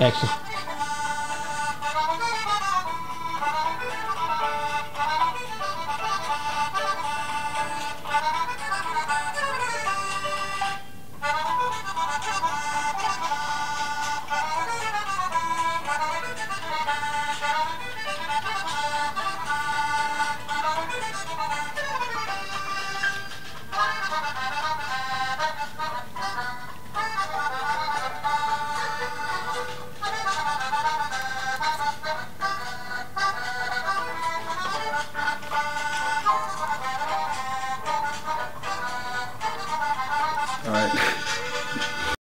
Action. All right.